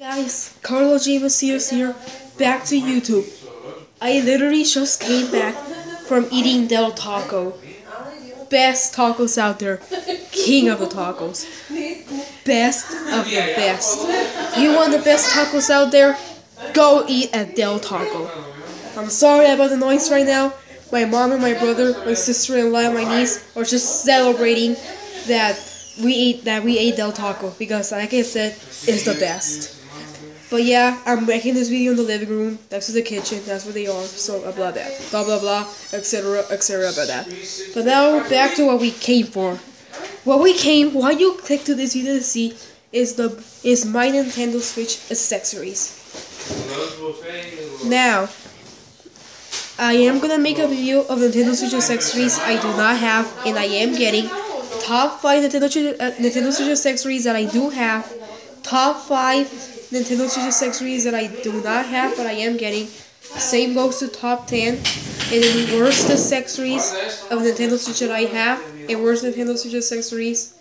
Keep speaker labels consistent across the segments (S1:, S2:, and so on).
S1: Guys, Carlos J. Macias here, back to YouTube. I literally just came back from eating Del Taco. Best tacos out there. King of the tacos. Best of the best. You want the best tacos out there? Go eat at Del Taco. I'm sorry about the noise right now. My mom and my brother, my sister-in-law, and my niece are just celebrating that we ate that we ate Del Taco because, like I said, it's the best. But yeah, I'm making this video in the living room. Next to the kitchen. That's where they are. So blah blah blah blah blah blah etc etc about that. But now back to what we came for. What we came, why you click to this video to see is the is my Nintendo Switch accessories. Now, I am gonna make a video of Nintendo Switch accessories I do not have, and I am getting top five Nintendo uh, Nintendo Switch accessories that I do have, top five Nintendo Switch accessories that I do not have, but I am getting. Same goes to top 10. And then worst accessories of Nintendo Switch that I have, and worst Nintendo Switch accessories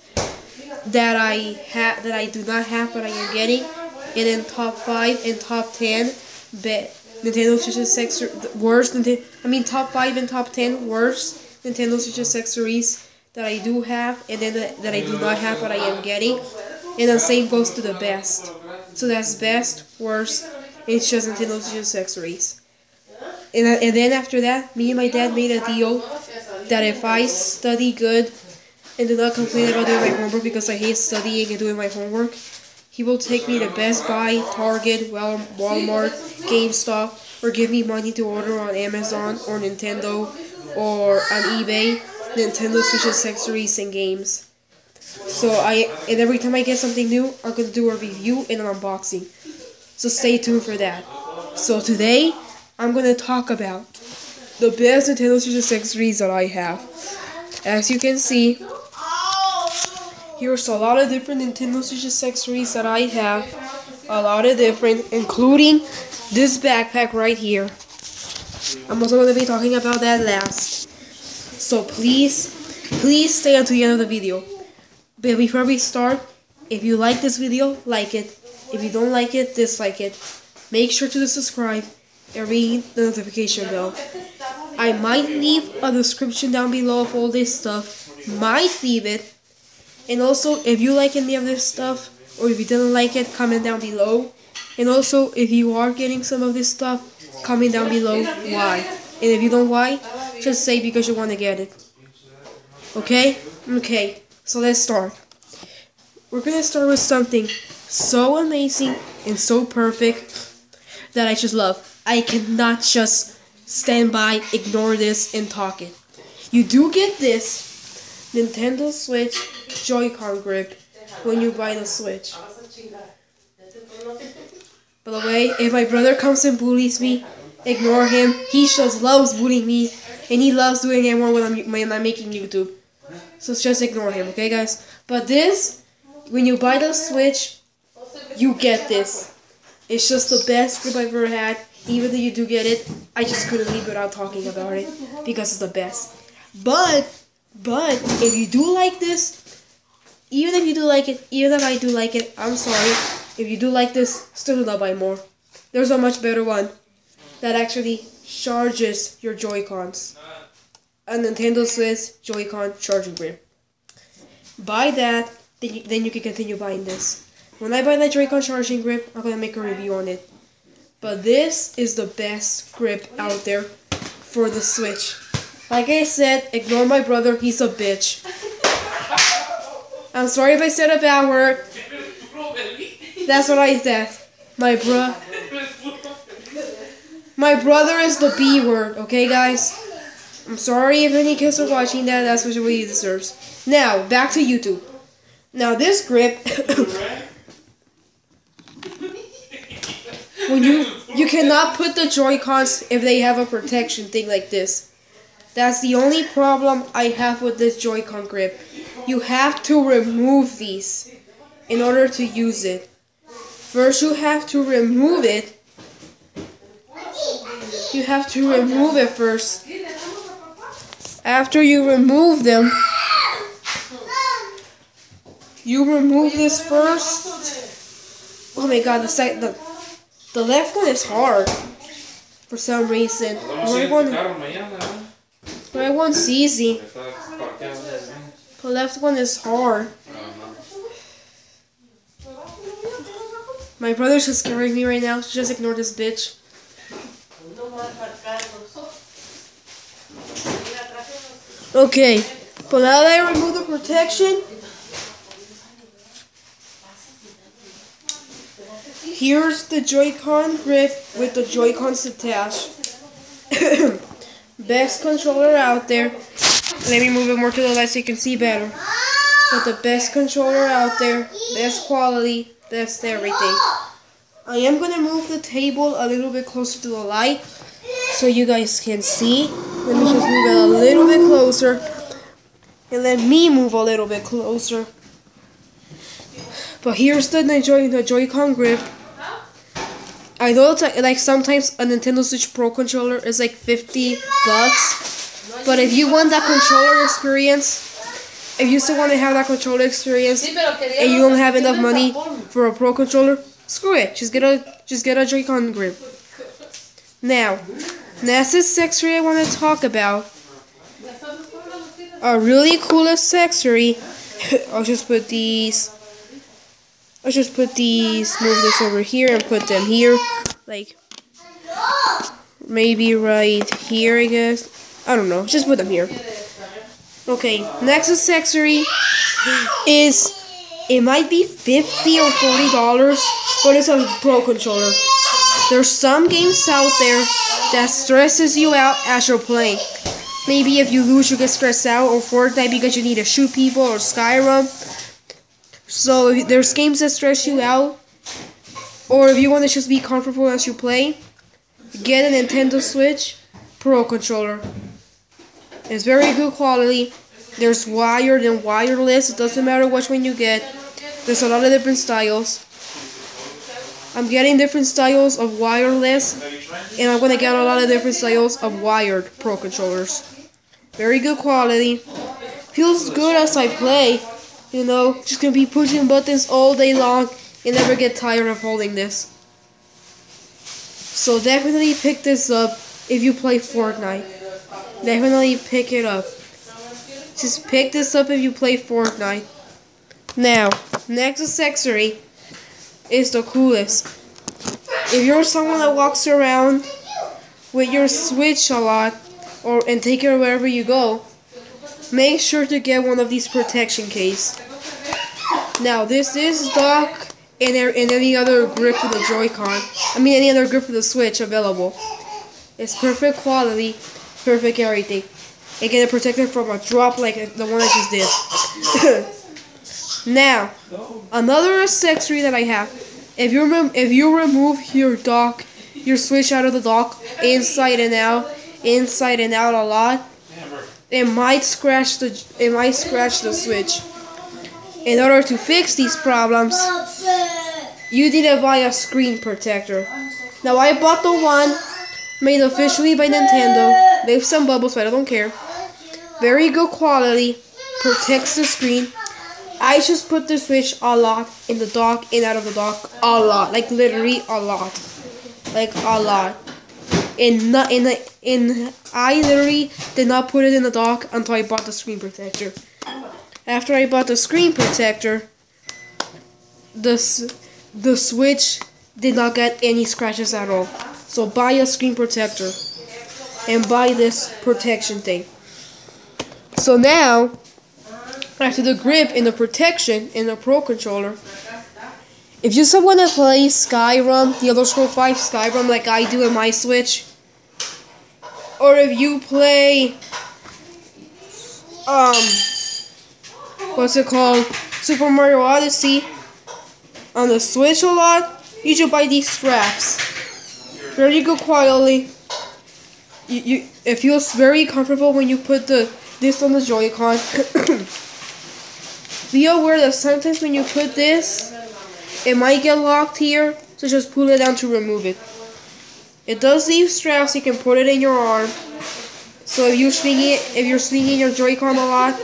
S1: that I have that I do not have, but I am getting. And then top 5 and top 10 bet Nintendo Switch accessories worst Nintendo I mean top 5 and top 10 worst Nintendo Switch accessories that I do have and then that, that I do not have but I am getting. And the same goes to the best. So that's best, worst, it's just Nintendo Switch accessories. And, uh, and then after that, me and my dad made a deal that if I study good and do not complain about doing my homework because I hate studying and doing my homework, he will take me to Best Buy, Target, Walmart, GameStop, or give me money to order on Amazon or Nintendo or on eBay Nintendo Switch accessories and games. So I and every time I get something new, I'm gonna do a review and an unboxing. So stay tuned for that. So today, I'm gonna talk about the best Nintendo Switch accessories that I have. As you can see, here's a lot of different Nintendo Switch accessories that I have. A lot of different, including this backpack right here. I'm also going to be talking about that last. So please, please stay until the end of the video. But before we start, if you like this video, like it. If you don't like it, dislike it. Make sure to subscribe and ring the notification bell. I might leave a description down below of all this stuff. Might leave it. And also, if you like any of this stuff, or if you didn't like it, comment down below. And also, if you are getting some of this stuff, comment down below why. And if you don't why, just say because you want to get it. Okay? Okay. So let's start. We're gonna start with something so amazing and so perfect that I just love. I cannot just stand by, ignore this, and talk it. You do get this Nintendo Switch Joy-Con grip when you buy the Switch. By the way, if my brother comes and bullies me, ignore him. He just loves bullying me, and he loves doing it more when I'm, when I'm making YouTube. So just ignore him, okay, guys? But this, when you buy the Switch, you get this. It's just the best grip I've ever had. Even though you do get it, I just couldn't leave without talking about it because it's the best. But, but if you do like this, even if you do like it, even if I do like it, I'm sorry. If you do like this, still do not buy more. There's a much better one that actually charges your Joy-Cons a Nintendo Switch Joy-Con charging grip. Buy that, then you, then you can continue buying this. When I buy that Joy-Con charging grip, I'm gonna make a review on it. But this is the best grip out there for the Switch. Like I said, ignore my brother, he's a bitch. I'm sorry if I said a bad word. That's what I said. My bro. My brother is the B word, okay guys? I'm sorry if any kids are watching that, that's what he deserves. Now, back to YouTube. Now, this grip, when you, you cannot put the Joy-Cons if they have a protection thing like this. That's the only problem I have with this Joy-Con grip. You have to remove these in order to use it. First, you have to remove it. You have to remove it first. After you remove them, you remove this first. Oh my god, the side the the left one is hard for some reason. The right one,
S2: tu carro mañana, ¿no?
S1: the right one's easy.
S2: Está parqueado desde ahí.
S1: The left one is hard. My brother's just scaring me right now. So just ignore this bitch. Okay, but now I remove the protection, here's the Joy-Con grip with the Joy-Cons attached. best controller out there. Let me move it more to the left so you can see better. But the best controller out there, best quality, best everything. I am gonna move the table a little bit closer to the light so you guys can see. Let me just move it a little bit closer. And let me move a little bit closer. But here's the Joy the Joy-Con grip. I know it's like, like sometimes a Nintendo Switch Pro controller is like 50 bucks. But if you want that controller experience, if you still want to have that controller experience and you don't have enough money for a Pro controller, screw it. Just get a just get a Joy-Con grip. Now, next accessory I want to talk about. A really cool accessory. I'll just put these. I'll just put these. Move this over here and put them here, like maybe right here. I guess. I don't know. Just put them here. Okay. Next accessory is it might be fifty or forty dollars, but it's a pro controller. There's some games out there that stresses you out as you're playing. Maybe if you lose, you get stressed out, or Fortnite because you need to shoot people, or Skyrim. So there's games that stress you out, or if you want to just be comfortable as you play, get a Nintendo Switch Pro controller. It's very good quality. There's wired and wireless. It doesn't matter which one you get. There's a lot of different styles. I'm getting different styles of wireless, and I'm gonna get a lot of different styles of wired Pro controllers. Very good quality. Feels good as I play. You know, just gonna be pushing buttons all day long and never get tired of holding this. So definitely pick this up if you play Fortnite. Definitely pick it up. Just pick this up if you play Fortnite. Now, next accessory is the coolest. If you're someone that walks around with your Switch a lot or and take it wherever you go, make sure to get one of these protection case. Now this is dock and, er, and any other grip for the Joy-Con. I mean any other grip for the Switch available. It's perfect quality, perfect everything. Get it protected from a drop like the one I just did. now, another accessory that I have. If you rem- if you remove your dock, your switch out of the dock, inside and out, inside and out a lot, it might scratch the it might scratch the switch. In order to fix these problems, you need to buy a screen protector. Now I bought the one made officially by Nintendo. They have some bubbles, but I don't care. Very good quality, protects the screen. I just put the switch a lot in the dock, in out of the dock, a lot, like literally a lot, like a lot. In not in the in I literally did not put it in the dock until I bought the screen protector. After I bought the screen protector, the the switch did not get any scratches at all. So buy a screen protector and buy this protection thing. So now, after the grip and the protection in the Pro controller, if you still want to play Skyrim, the Elder Scrolls 5 Skyrim like I do in my Switch, or if you play, um, what's it called, Super Mario Odyssey on the Switch a lot, you should buy these straps. Very good quality. You, you, it feels very comfortable when you put the this on the Joy-Con. Be aware that sometimes when you put this, it might get locked here, so just pull it down to remove it. It does leave straps, you can put it in your arm. So if you're swinging it, if you're swinging your Joy-Con a lot,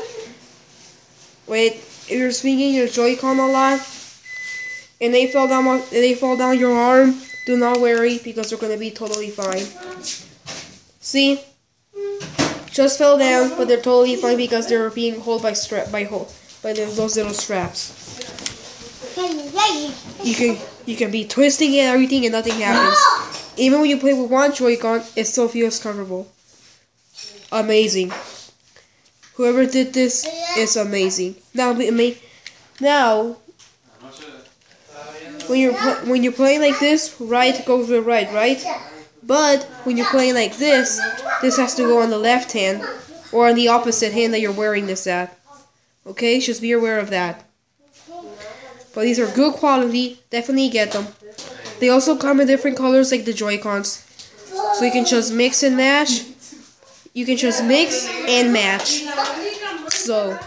S1: wait, if you're swinging your Joy-Con a lot, and they fall down, they fall down your arm, do not worry because they're gonna be totally fine. See, just fell down, but they're totally fine because they're being held by strap by hold by those those little straps. You can you can be twisting and everything and nothing happens. Even when you play with one Joy-Con, it still feels comfortable. Amazing. Whoever did this is amazing. Now, now when you're when you're playing like this, right goes with right, right? But when you're playing like this, this has to go on the left hand or on the opposite hand that you're wearing this at. Okay, just be aware of that. But these are good quality. Definitely get them. They also come in different colors like the Joy-Cons. So you can just mix and match. You can just mix and match. So,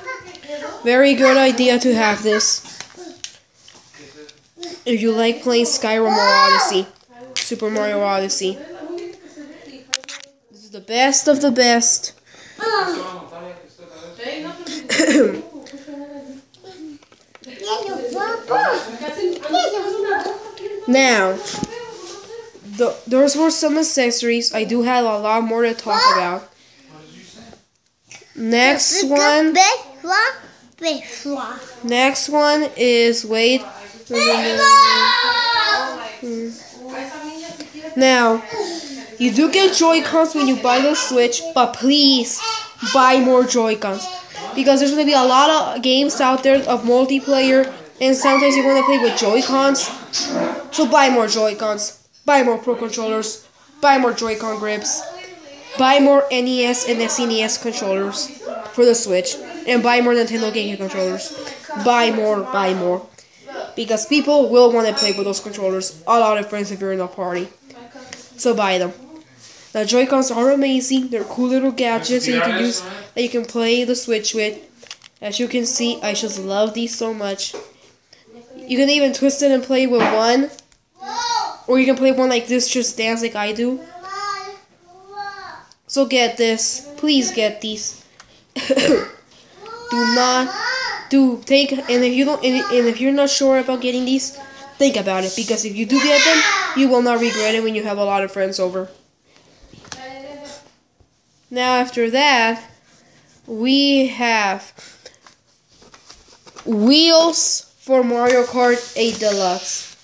S1: very good idea to have this. If you like playing Skyrim or Odyssey. Super Mario Odyssey. This is the best of the best. Now, the, those were some accessories. I do have a lot more to talk about. Next one, next one is wait. Now, you do get Joy-Cons when you buy the Switch, but please buy more Joy-Cons because there's gonna be a lot of games out there of multiplayer, and sometimes you want to play with Joy-Cons. So buy more Joy-Cons, buy more Pro controllers, buy more Joy-Con grips, buy more NES and SNES controllers for the Switch, and buy more Nintendo GameCube controllers. Buy more, buy more. Because people will want to play with those controllers. A lot of friends if you're in a party. So buy them. The Joy-Cons are amazing. They're cool little gadgets that you can use that you can play the Switch with. As you can see, I just love these so much. You can even twist it and play with one. Or you can play one like this, just dance like I do. So get this. Please get these. do not do take and if you don't and, and if you're not sure about getting these, think about it because if you do get them, you will not regret it when you have a lot of friends over. Now after that, we have wheels for Mario Kart 8 Deluxe.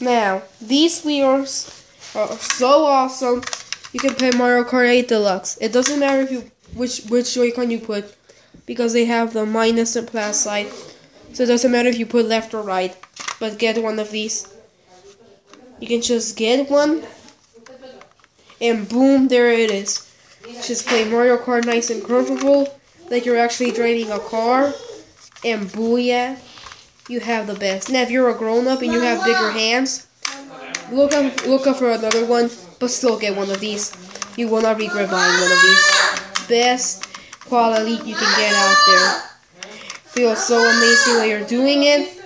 S1: Now, these wheels are so awesome. You can play Mario Kart 8 Deluxe. It doesn't matter if you which which Joy-Con you put because they have the minus and plus side. So it doesn't matter if you put left or right. But get one of these. You can just get one and boom, there it is. Just play Mario Kart nice and comfortable, like you're actually driving a car, and booyah, you have the best. Now, if you're a grown up and you have bigger hands, look up, look up for another one, but still get one of these. You will not regret buying one of these. Best quality you can get out there. Feels so amazing when you're doing it,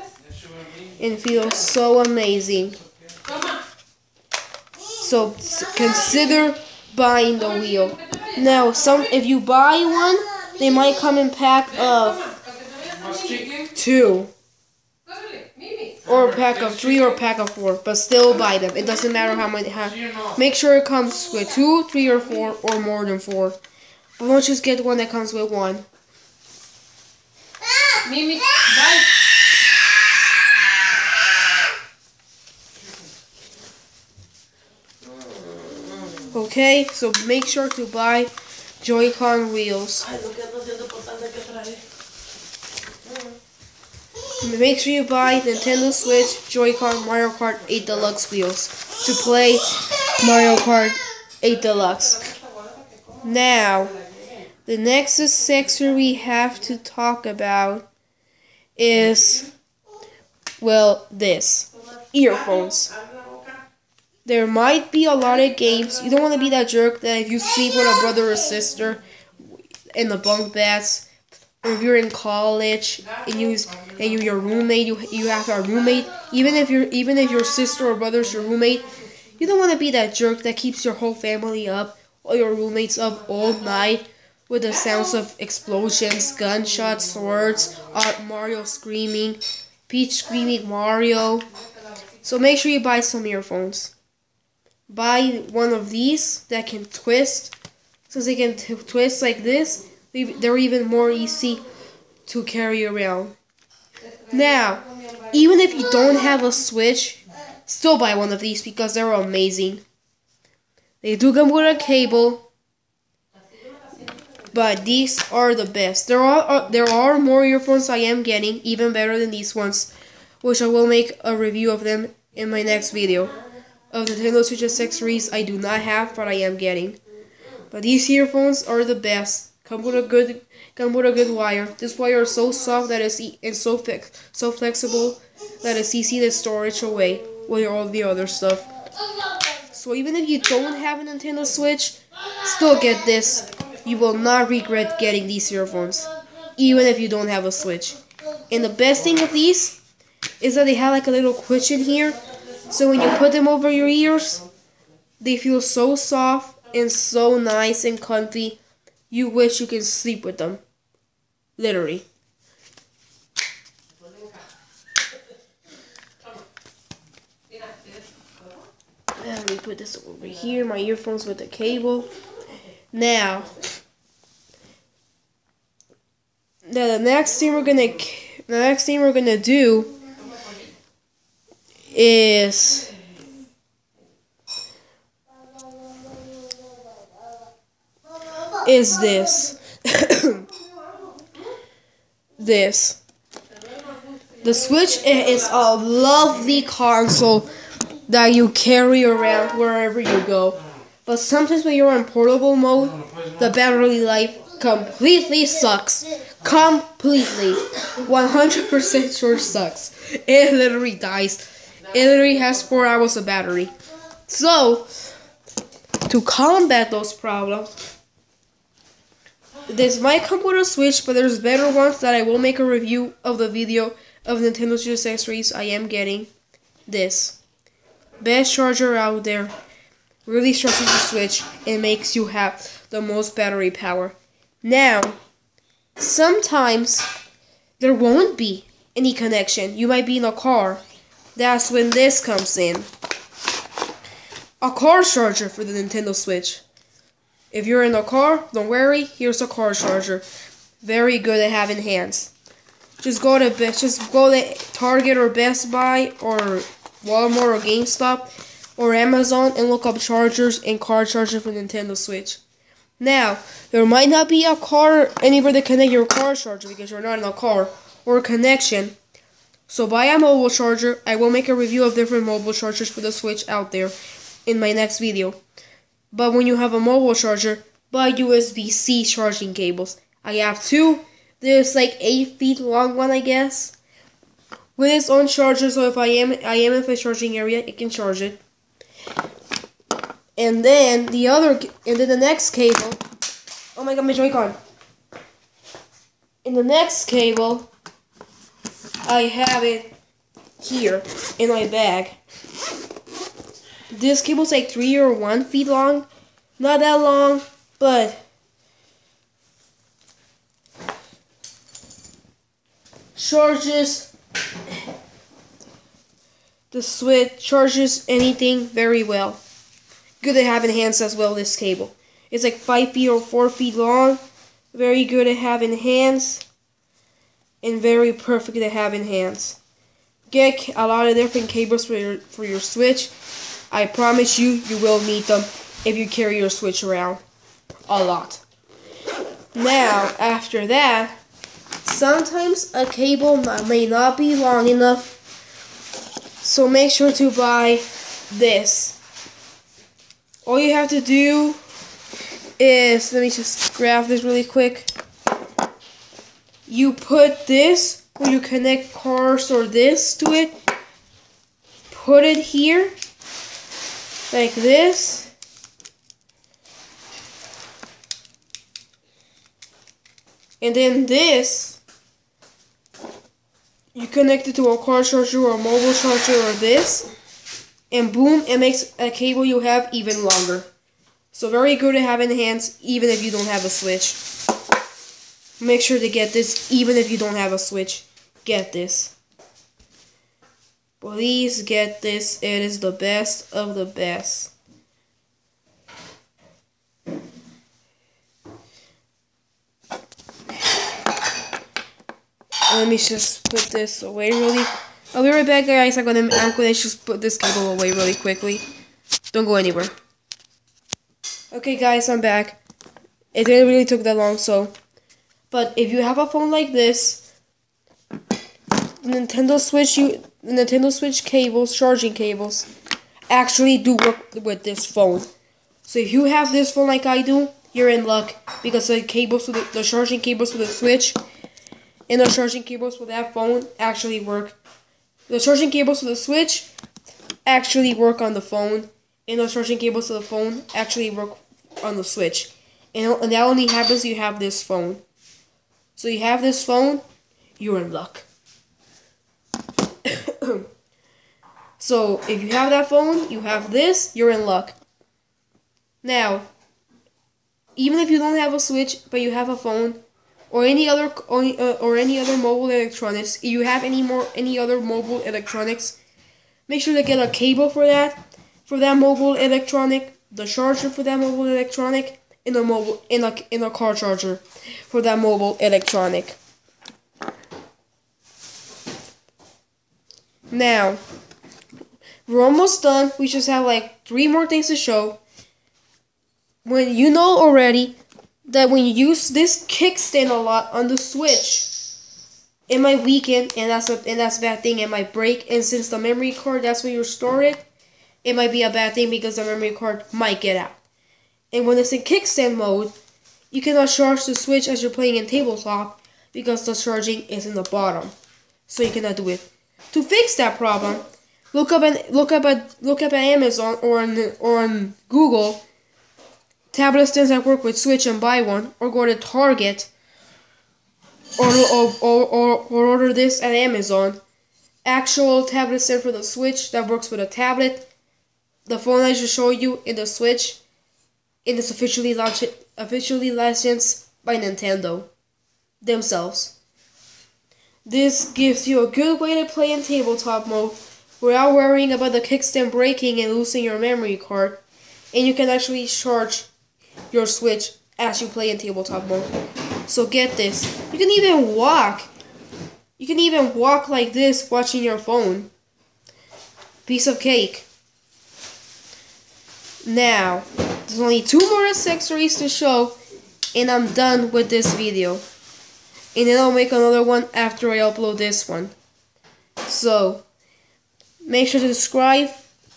S1: and feels so amazing. So consider buying the wheel. Now, some if you buy one, they might come in pack of two, or a pack of three, or a pack of four. But still buy them. It doesn't matter how many. How, make sure it comes with two, three, or four, or more than four. But don't just get one that comes with one.
S3: Mimi, vai.
S1: Okay, so make sure to buy Joy-Con wheels. Make sure you buy Nintendo Switch Joy-Con Mario Kart 8 Deluxe wheels to play Mario Kart 8 Deluxe. Now, the next accessory we have to talk about is, well, this earphones. There might be a lot of games. You don't want to be that jerk that if you sleep with a brother or sister in the bunk beds, if you're in college and you and you your roommate, you you have a roommate. Even if you're even if your sister or brother's your roommate, you don't want to be that jerk that keeps your whole family up or your roommates up all night with the sounds of explosions, gunshots, swords, uh, Mario screaming. Peach screaming Mario. So make sure you buy some earphones. Buy one of these that can twist. Since they can t- twist like this, they're even more easy to carry around. Now, even if you don't have a Switch, still buy one of these because they're amazing. They do come with a cable, but these are the best. There are uh, there are more earphones I am getting, even better than these ones, which I will make a review of them in my next video. Of the Nintendo Switch Accessories I do not have, but I am getting. But these earphones are the best. Come with a good come with a good wire. This wire is so soft that it's and so flex, so flexible that it's easy to storage away with all the other stuff. So even if you don't have a Nintendo Switch, still get this. You will not regret getting these earphones, even if you don't have a Switch. And the best thing of these is that they have like a little cushion here, so when you put them over your ears, they feel so soft and so nice and comfy. You wish you could sleep with them. Literally. Let me put this over here, my earphones with the cable. Now, now the next thing we're gonna, the next thing we're gonna do is is this? This. The switch is a lovely console that you carry around wherever you go. But sometimes when you're in portable mode the battery life completely sucks. Completely. 100% sure sucks. It literally dies. It literally has four hours of battery. So to combat those problems this might come with a Switch, but there's better ones that I will make a review of the video of Nintendo Switch accessories I am getting. This. Best charger out there. Really charges the Switch and makes you have the most battery power. Now, sometimes there won't be any connection. You might be in a car. That's when this comes in. A car charger for the Nintendo Switch. If you're in a car, don't worry. Here's a car charger. Very good at having hands. Just go to just go to Target or Best Buy or Walmart or GameStop or Amazon and look up chargers and car charger for Nintendo Switch. Now, there might not be a car anywhere to connect your car charger because you're not in a car or a connection. So buy a mobile charger. I will make a review of different mobile chargers for the Switch out there in my next video. But when you have a mobile charger, buy USB-C charging cables. I have two. There's like eight feet long one, I guess, with its own charger. So if I am I am in a charging area, it can charge it. And then the other, and then the next cable. Oh my god, my Joy-Con. In the next cable, I have it here in my bag. This cable's like three or one feet long. Not that long, but charges the switch charges anything very well. Good at having hands as well. This cable, it's like five feet or four feet long. Very good at having hands, and very perfect at having hands. Get a lot of different cables for your for your switch. I promise you, you will need them if you carry your Switch around a lot. Now, after that, sometimes a cable may not be long enough, so make sure to buy this. All you have to do is, let me just grab this really quick. You put this, when you connect cars or this to it, put it here like this. And then this, you connect it to a car charger or a mobile charger or this, and boom, it makes a cable you have even longer. So very good to have in hands, even if you don't have a Switch. Make sure to get this, even if you don't have a Switch. Get this. Please get this. It is the best of the best. Let me just put this away really. I'll be right back, guys. I'm gonna I'm gonna just put this cable away really quickly. Don't go anywhere. Okay, guys, I'm back. It didn't really took that long, so. But if you have a phone like this, Nintendo Switch, you Nintendo Switch cables, charging cables, actually do work with this phone. So if you have this phone like I do, you're in luck because the cables the, the charging cables to the Switch and the charging cables for that phone actually work. The charging cables for the Switch actually work on the phone, and the charging cables for the phone actually work on the Switch. And, and that only happens if you have this phone. So you have this phone, you're in luck. So if you have that phone, you have this, you're in luck. Now, even if you don't have a Switch, but you have a phone, or any other or, uh, or any other mobile electronics, if you have any more any other mobile electronics, make sure to get a cable for that, for that mobile electronic, the charger for that mobile electronic, in a mobile in a in a car charger for that mobile electronic. Now, we're almost done. We just have like three more things to show. When you know already that when you use this kickstand a lot on the Switch, it might weaken, and that's a and that's a bad thing. It might break, and since the memory card that's where you store it, it might be a bad thing because the memory card might get out. And when it's in kickstand mode, you cannot charge the Switch as you're playing in tabletop because the charging is in the bottom, so you cannot do it. To fix that problem, look up and look up at look up at Amazon or on or on Google tablet stands that work with Switch and buy one, or go to Target, or, or, or, or, or order this at Amazon. Actual tablet stand for the Switch that works with a tablet. The phone I just showed you in the Switch, it is officially launched, officially licensed by Nintendo themselves. This gives you a good way to play in tabletop mode without worrying about the kickstand breaking and losing your memory card, and you can actually charge your Switch as you play in tabletop mode. So get this. You can even walk. You can even walk like this watching your phone. Piece of cake. Now, there's only two more accessories to show and I'm done with this video. And then I'll make another one after I upload this one. So, make sure to subscribe,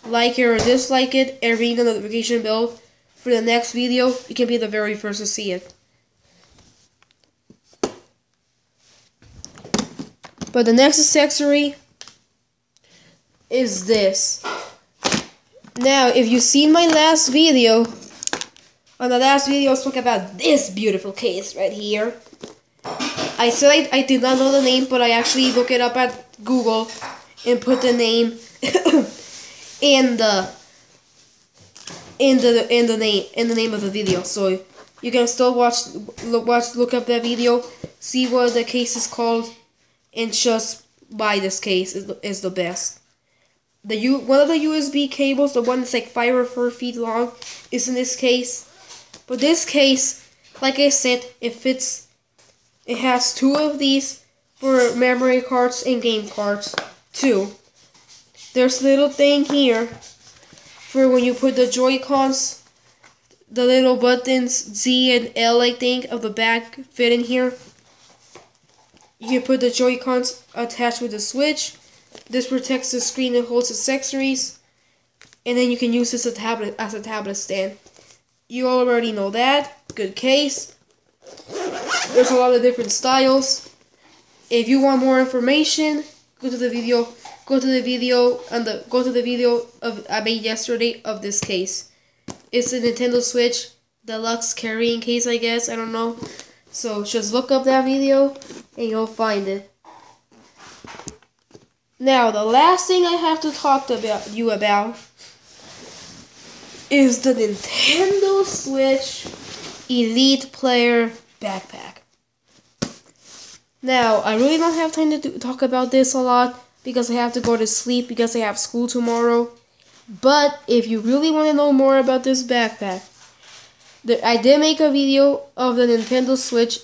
S1: like it or dislike it, and ring the notification bell for the next video, you can be the very first to see it. But the next accessory is this. Now, if you've seen my last video, on the last video I spoke about this beautiful case right here. I said I, I did not know the name, but I actually looked it up at Google and put the name in the in the in the name in the name of the video. So you can still watch look watch look up that video, see what the case is called, and just buy this case is the, is the best. The U one of the USB cables, the one that's like five or four feet long, is in this case. But this case, like I said, it fits. It has two of these for memory cards and game cards. Two. There's a little thing here for when you put the Joy-Cons, the little buttons Z and L, I think, of the back fit in here. You can put the Joy-Cons attached with the Switch. This protects the screen and holds accessories. And then you can use this as a tablet as a tablet stand. You already know that. Good case. There's a lot of different styles. If you want more information, go to the video go to the video and the go to the video of I made yesterday of this case. It's a Nintendo Switch deluxe carrying case, I guess. I don't know. So just look up that video and you'll find it. Now the last thing I have to talk to about you about is the Nintendo Switch Elite Player Backpack. Now, I really don't have time to do, talk about this a lot because I have to go to sleep because I have school tomorrow. But if you really want to know more about this backpack, the, I did make a video of the Nintendo Switch.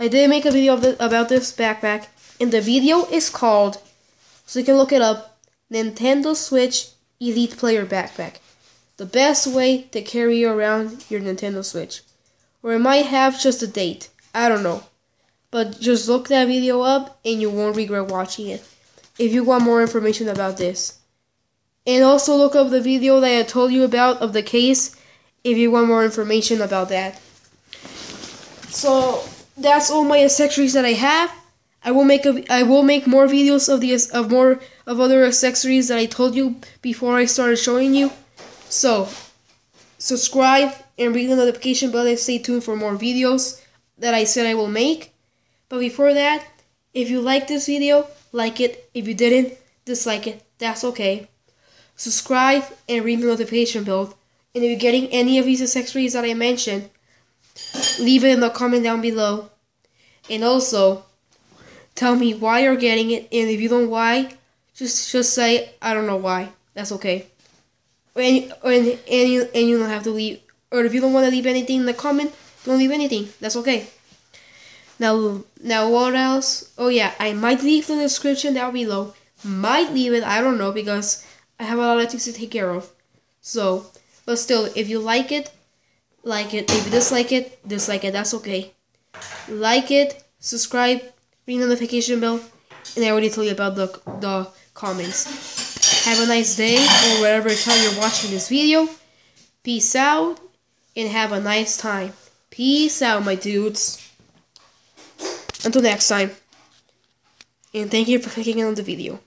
S1: I did make a video the, about this backpack, and the video is called, so you can look it up, Nintendo Switch Elite Player Backpack. The best way to carry around your Nintendo Switch. Or it might have just a date. I don't know. But just look that video up and you won't regret watching it. If you want more information about this. And also look up the video that I told you about of the case if you want more information about that. So that's all my accessories that I have. I will make a I will make more videos of the of more of other accessories that I told you before I started showing you. So subscribe and ring the notification bell and stay tuned for more videos that I said I will make. But before that, if you like this video, like it. If you didn't, dislike it. That's okay. Subscribe and ring the notification bell. And if you're getting any of these accessories that I mentioned, leave it in the comment down below. And also, tell me why you're getting it. And if you don't why, just just say I don't know why. That's okay. And and and you and you don't have to leave. Or if you don't want to leave anything in the comment, don't leave anything. That's okay. Now, now what else? Oh yeah, I might leave the description down below. Might leave it, I don't know, because I have a lot of things to take care of. So, but still, if you like it, like it. If you dislike it, dislike it. That's okay. Like it, subscribe, ring the notification bell, and I already told you about the the comments. Have a nice day or whatever time you're watching this video. Peace out and have a nice time. Peace out, my dudes. Until next time. And thank you for clicking on the video.